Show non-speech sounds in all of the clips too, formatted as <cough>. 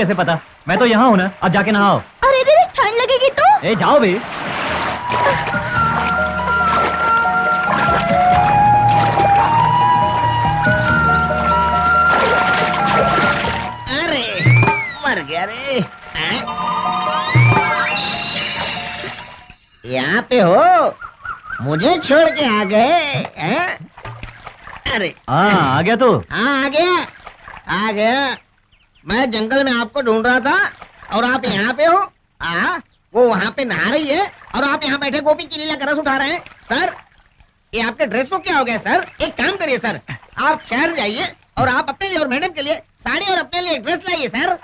कैसे पता? मैं तो यहाँ हूँ ना अब जाके नहाओ। अरे रे रे, ठंड लगेगी तो? ए जाओ भी। अरे मर गया रे। यहाँ पे हो। मुझे छोड़ के आ गए अरे। हाँ आ गया तू। हाँ आ गया। आ गया। मैं जंगल में आपको ढूंढ रहा था और आप यहाँ पे हो। हाँ वो वहाँ पे नहा रही है और आप यहाँ बैठे गोपी की लीला का रस उठा रहे हैं। सर ये आपके ड्रेस को क्या हो गया सर? एक काम करिए सर। आप शहर जाइए और आप अपने लिए और मैडम के लिए साड़ी और अपने लिए ड्रेस लाइए सर।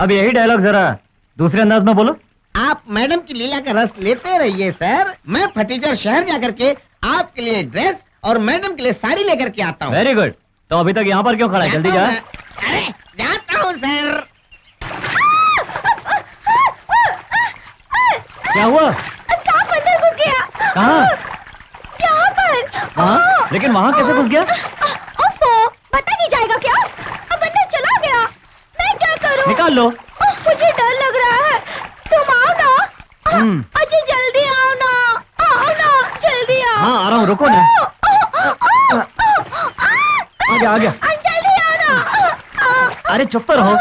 अब यही डायलॉग जरा दूसरे अंदाज में बोलो। आप मैडम की लीला का रस लेते रहिए सर। मैं फटीचर शहर जाकर के आपके लिए ड्रेस और मैडम के लिए साड़ी लेकर के आता हूँ। वेरी गुड तो अभी तक यहाँ पर क्यों खड़ा है? जल्दी जाता जा। अरे जाता हूँ सर। क्या हुआ? सांप अंदर घुस गया। कहाँ? यहाँ पर। वहाँ? लेकिन वहाँ कैसे घुस गया? ओफो पता नहीं जाएगा क्या? अब अंदर चला गया। मैं क्या करूँ? निकाल लो। मुझे डर लग रहा है। तुम आओ ना। हम्म। अजय जल्दी आओ ना। आओ ना। जल्दी आओ। हाँ आ रहा हूँ रुको ना। आ गया आ गया। जल्दी आओ ना अरे चुप तो रहो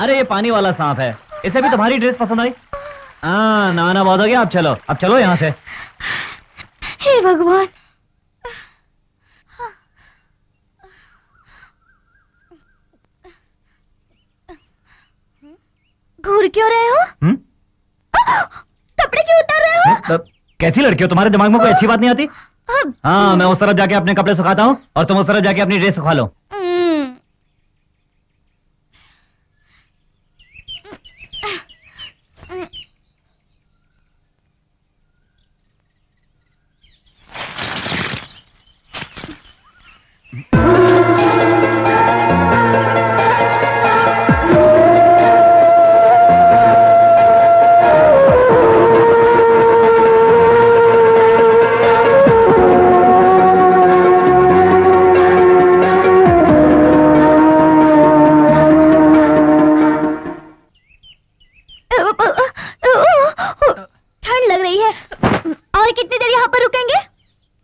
अरे ये पानी वाला सांप है। इसे भी तुम्हारी ड्रेस पसंद आई? हाँ नहाना बहुत हो गया अब चलो। अब चलो यहाँ से। हे भगवान। घूर क्यों रहे हो? हम्म? कपड़े क्यों उतार रहे हो? तब कैसी लड़की हो? तुम्हारे दिमाग में कोई अच्छी बात नहीं आती? हाँ मैं उस तरफ़ जाके अपने कपड़े सुखाता हूँ और तुम उस तरफ़ जाके अपनी ड्रेस सुखा लो।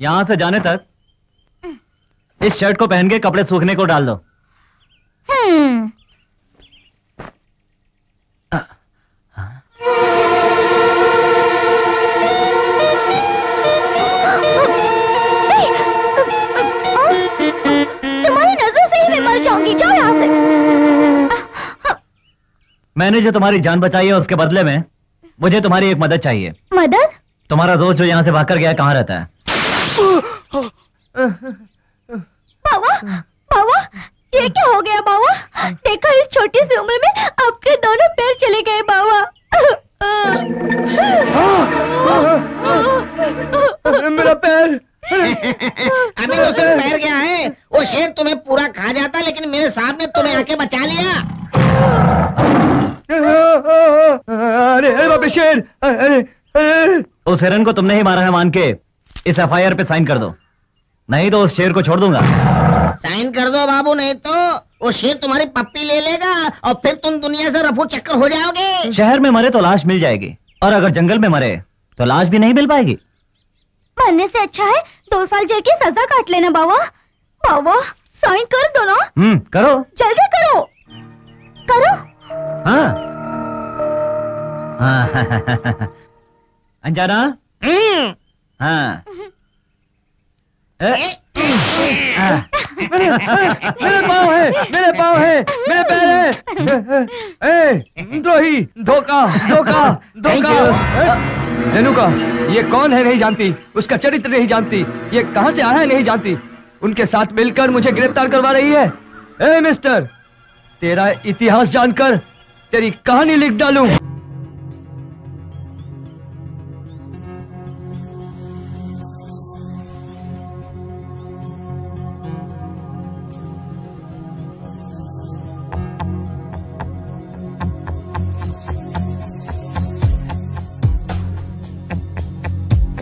यहाँ से जाने तक इस शर्ट को पहन के कपड़े सूखने को डाल दो। हम्म। तुम्हारी नज़रों से ही मैं मर जाऊँगी। जाओ यहाँ से। मैंने जो तुम्हारी जान बचाई है उसके बदले में मुझे तुम्हारी एक मदद चाहिए। मदद? तुम्हारा दोस्त जो यहाँ से भाग कर गया कहाँ रहता है? बाबा बाबा ये क्या हो गया बाबा? देखो इस छोटी सी उम्र में आपके दोनों पैर चले गए बाबा। मेरा पैर। अभी तो सिर्फ़ पैर गया है। वो शेर तुम्हें पूरा खा जाता लेकिन मेरे साहब ने तुम्हें आके बचा लिया। अरे अरे बाप शेर अरे अरे। उस हिरन को तुमने ही मारा है मान के। इस एफआईआर पे साइन कर दो। नहीं तो उस शेर को छोड़ दूँगा। साइन कर दो बाबू नहीं तो वो शेर तुम्हारी पप्पी ले लेगा और फिर तुम दुनिया से रफू चक्कर हो जाओगे। शहर में मरे तो लाश मिल जाएगी और अगर जंगल में मरे तो लाश भी नहीं मिल पाएगी। मरने से अच्छा है दो साल जेल की सजा काट लेना बाबा। बाबा साइन कर दो ना। हम्म करो। जल्दी करो। करो। हाँ। हाँ। <laughs> अंजाना? हम्म, हाँ ए, हाँ। मेरे मेरे पाँव है मेरे पाँव है मेरे पैर है। ए द्रोही धोखा धोखा धोखा। रेणुका ये कौन है नहीं जानती? उसका चरित्र नहीं जानती। ये कहाँ से आया है नहीं जानती? उनके साथ मिलकर मुझे गिरफ़्तार करवा रही है। ए मिस्टर तेरा इतिहास जानकर तेरी कहानी लिख डालूं।